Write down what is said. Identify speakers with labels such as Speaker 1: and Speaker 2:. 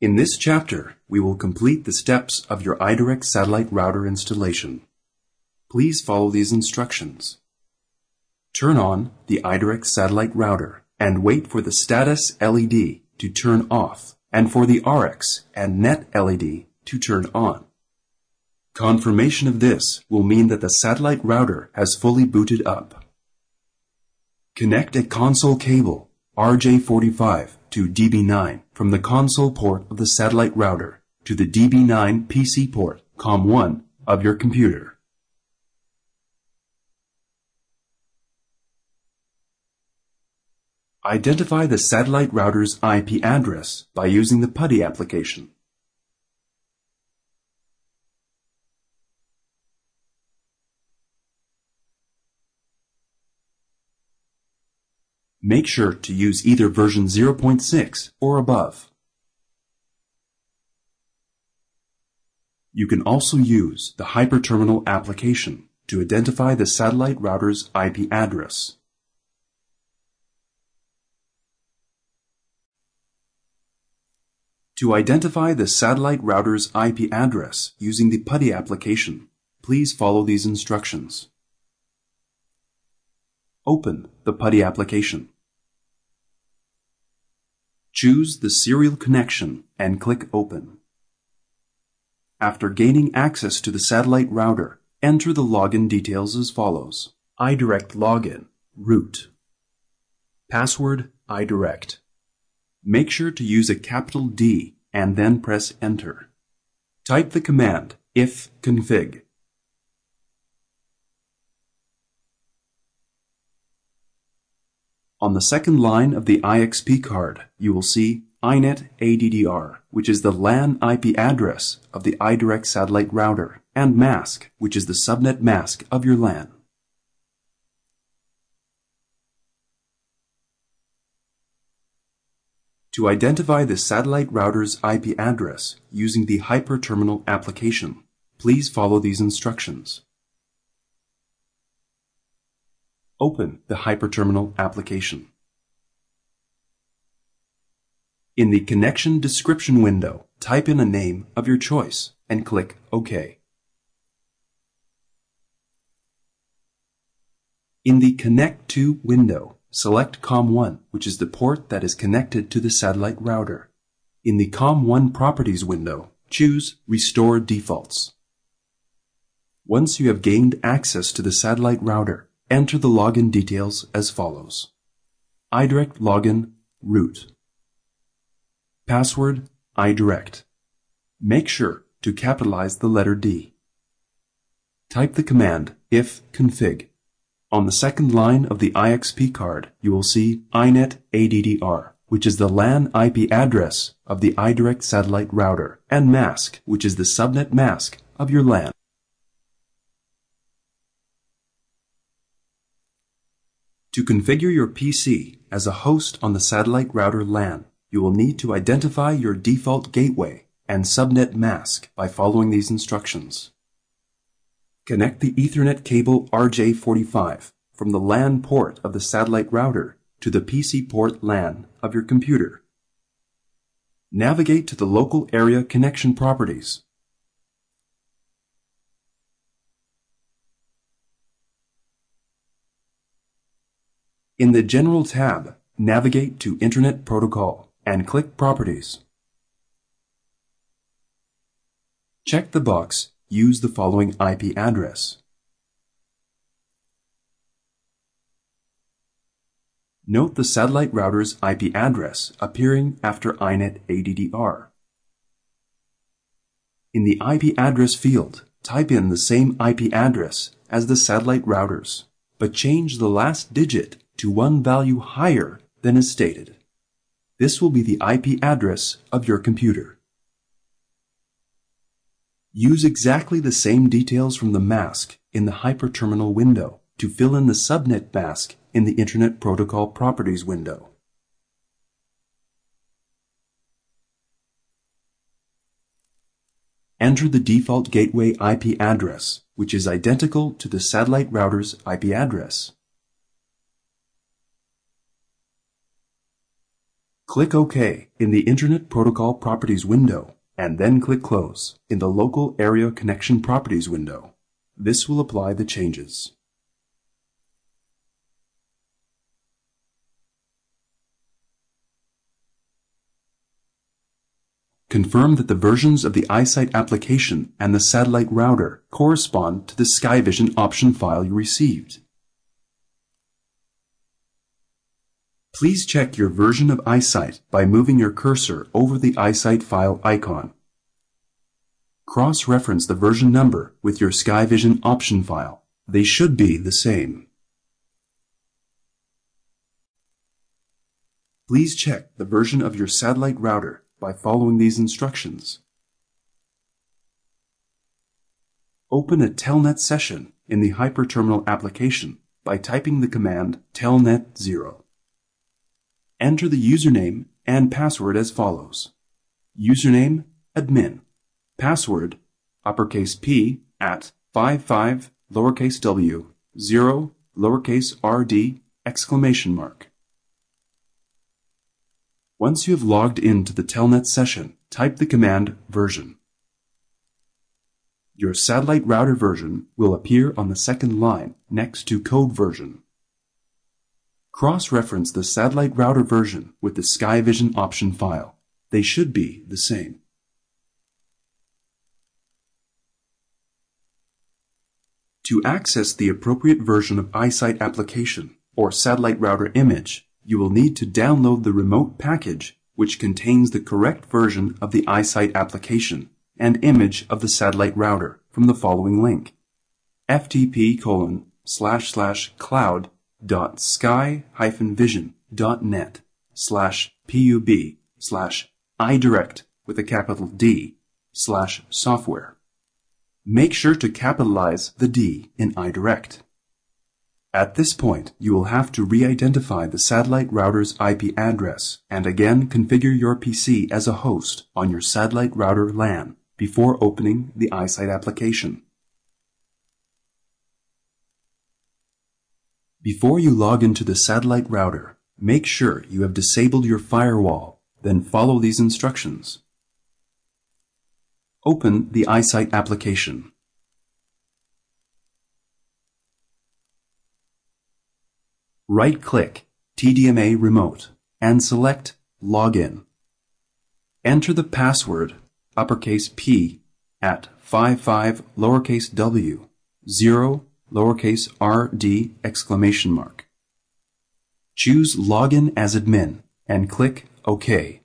Speaker 1: In this chapter, we will complete the steps of your iDirect satellite router installation. Please follow these instructions. Turn on the iDirect satellite router and wait for the status LED to turn off and for the RX and net LED to turn on. Confirmation of this will mean that the satellite router has fully booted up. Connect a console cable RJ45 to DB9 from the console port of the satellite router to the DB9 PC port COM1 of your computer. Identify the satellite router's IP address by using the PuTTY application. Make sure to use either version 0.6 or above. You can also use the Hyperterminal application to identify the satellite router's IP address. To identify the satellite router's IP address using the PuTTY application, please follow these instructions. Open the PuTTY application. Choose the serial connection and click Open. After gaining access to the satellite router, enter the login details as follows. iDirect login, root. Password, iDirect. Make sure to use a capital D and then press Enter. Type the command ifconfig. On the second line of the IXP card, you will see iNet ADDR, which is the LAN IP address of the iDirect satellite router, and mask, which is the subnet mask of your LAN. To identify the satellite router's IP address using the Hyperterminal application, please follow these instructions. Open the Hyperterminal application. In the Connection Description window, type in a name of your choice and click OK. In the Connect to window, Select COM1, which is the port that is connected to the satellite router. In the COM1 Properties window, choose Restore Defaults. Once you have gained access to the satellite router, enter the login details as follows. iDirect login root. Password iDirect. Make sure to capitalize the letter D. Type the command ifconfig on the second line of the IXP card, you will see iNet ADDR, which is the LAN IP address of the iDirect satellite router, and mask, which is the subnet mask of your LAN. To configure your PC as a host on the satellite router LAN, you will need to identify your default gateway and subnet mask by following these instructions. Connect the Ethernet cable RJ45 from the LAN port of the satellite router to the PC port LAN of your computer. Navigate to the local area connection properties. In the General tab, navigate to Internet Protocol and click Properties. Check the box use the following IP address. Note the satellite router's IP address appearing after iNet ADDR. In the IP address field, type in the same IP address as the satellite routers, but change the last digit to one value higher than is stated. This will be the IP address of your computer. Use exactly the same details from the mask in the Hyperterminal window to fill in the subnet mask in the Internet Protocol Properties window. Enter the default gateway IP address, which is identical to the satellite router's IP address. Click OK in the Internet Protocol Properties window, and then click Close in the Local Area Connection Properties window. This will apply the changes. Confirm that the versions of the iSite application and the satellite router correspond to the SkyVision option file you received. Please check your version of iSite by moving your cursor over the iSite file icon. Cross-reference the version number with your SkyVision option file. They should be the same. Please check the version of your satellite router by following these instructions. Open a Telnet session in the Hyperterminal application by typing the command telnet0. Enter the username and password as follows. Username admin. Password uppercase P at 55 lowercase w 0 lowercase rd exclamation mark. Once you have logged into the Telnet session, type the command version. Your satellite router version will appear on the second line next to code version. Cross-reference the satellite router version with the SkyVision option file. They should be the same. To access the appropriate version of iSite application or satellite router image, you will need to download the remote package which contains the correct version of the iSite application and image of the satellite router from the following link ftp colon slash slash cloud dot sky-vision.net slash pub slash idirect with a capital D slash software. Make sure to capitalize the D in idirect. At this point, you will have to re-identify the satellite router's IP address and again configure your PC as a host on your satellite router LAN before opening the iSite application. Before you log into the satellite router, make sure you have disabled your firewall, then follow these instructions. Open the iSite application. Right-click TDMA Remote and select Login. Enter the password uppercase P at 55 lowercase w 0 lowercase rd exclamation mark. Choose Login as admin and click OK.